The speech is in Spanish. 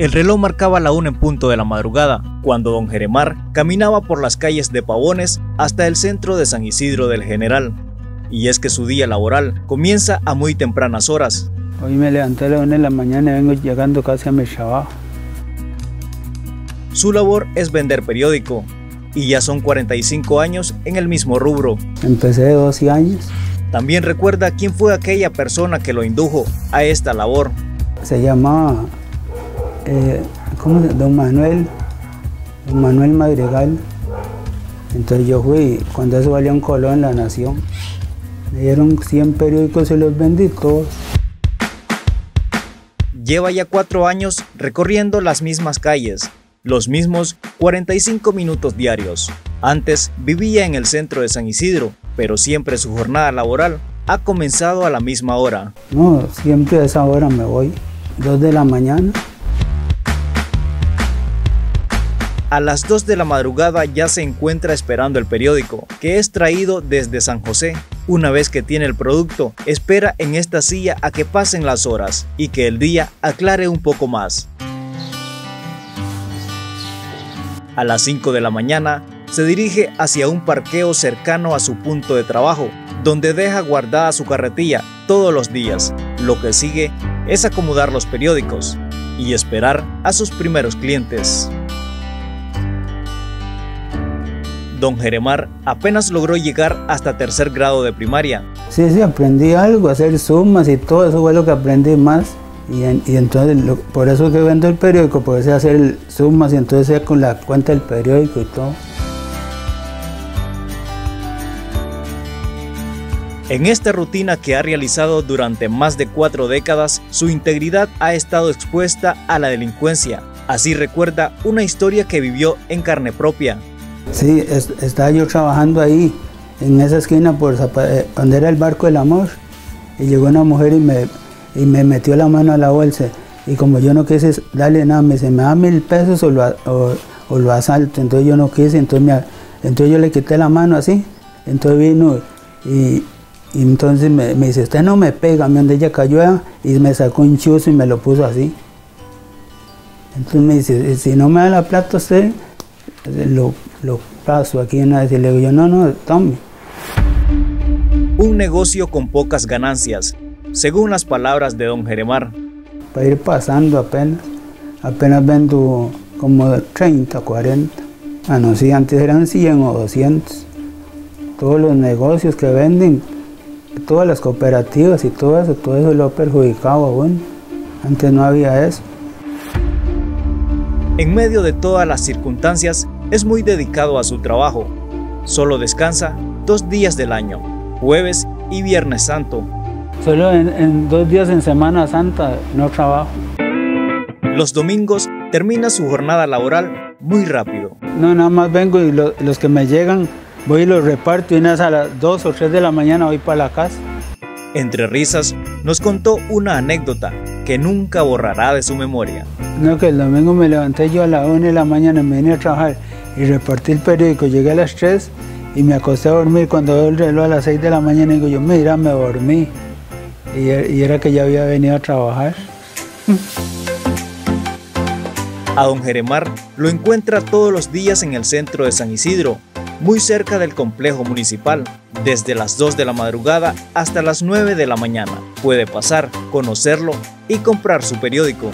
El reloj marcaba la una en punto de la madrugada, cuando don Jeremar caminaba por las calles de Pavones hasta el centro de San Isidro del General. Y es que su día laboral comienza a muy tempranas horas. Hoy me levanté a la una de la mañana y vengo llegando casi a mi trabajo. Su labor es vender periódico, y ya son 45 años en el mismo rubro. Empecé de 12 años. También recuerda quién fue aquella persona que lo indujo a esta labor. Se llamaba eh, ¿cómo Don Manuel, Don Manuel Madrigal. Entonces yo fui, cuando eso valía un colón La Nación. Me dieron 100 periódicos y los vendí todos. Lleva ya cuatro años recorriendo las mismas calles, los mismos 45 minutos diarios. Antes vivía en el centro de San Isidro, pero siempre su jornada laboral ha comenzado a la misma hora. No, siempre a esa hora me voy, 2 de la mañana. A las 2 de la madrugada ya se encuentra esperando el periódico, que es traído desde San José. Una vez que tiene el producto, espera en esta silla a que pasen las horas y que el día aclare un poco más. A las 5 de la mañana, se dirige hacia un parqueo cercano a su punto de trabajo, donde deja guardada su carretilla todos los días. Lo que sigue es acomodar los periódicos y esperar a sus primeros clientes. Don Jeremar apenas logró llegar hasta tercer grado de primaria. Sí, sí, aprendí algo, hacer sumas y todo, eso fue lo que aprendí más. Y, entonces, por eso que vendo el periódico, porque sé hacer sumas y entonces con la cuenta del periódico y todo. En esta rutina que ha realizado durante más de cuatro décadas, su integridad ha estado expuesta a la delincuencia. Así recuerda una historia que vivió en carne propia. Sí, estaba yo trabajando ahí, en esa esquina, por eh, donde era el barco del amor, y llegó una mujer y me, y me metió la mano a la bolsa. Y como yo no quise darle nada, me dice, me da mil pesos o lo, o, lo asalto. Entonces yo no quise, entonces, entonces yo le quité la mano así. Entonces vino y, entonces me, dice, usted no me pega, donde ella cayó y me sacó un chuzo y me lo puso así. Entonces me dice, si no me da la plata usted, lo, lo paso aquí en la y le digo yo, no, no, tome. Un negocio con pocas ganancias, según las palabras de don Jeremar. Para ir pasando apenas, apenas vendo como 30, 40. Ah, no, si antes eran 100 o 200. Todos los negocios que venden, todas las cooperativas y todo eso, todo eso lo ha perjudicado aún. Antes no había eso. En medio de todas las circunstancias, es muy dedicado a su trabajo. Solo descansa dos días del año, jueves y viernes santo. Solo en, dos días en Semana Santa no trabajo. Los domingos termina su jornada laboral muy rápido. No, nada más vengo y los que me llegan voy y los reparto y unas a las 2 o 3 de la mañana voy para la casa. Entre risas, nos contó una anécdota que nunca borrará de su memoria. No, que el domingo me levanté yo a las 1 de la mañana, me vine a trabajar y repartí el periódico. Llegué a las 3 y me acosté a dormir. Cuando veo el reloj a las 6 de la mañana, digo yo, mira, me dormí. Y, y era que ya había venido a trabajar. A don Jeremar lo encuentra todos los días en el centro de San Isidro, muy cerca del complejo municipal, desde las 2 de la madrugada hasta las 9 de la mañana. Puede pasar, conocerlo y comprar su periódico.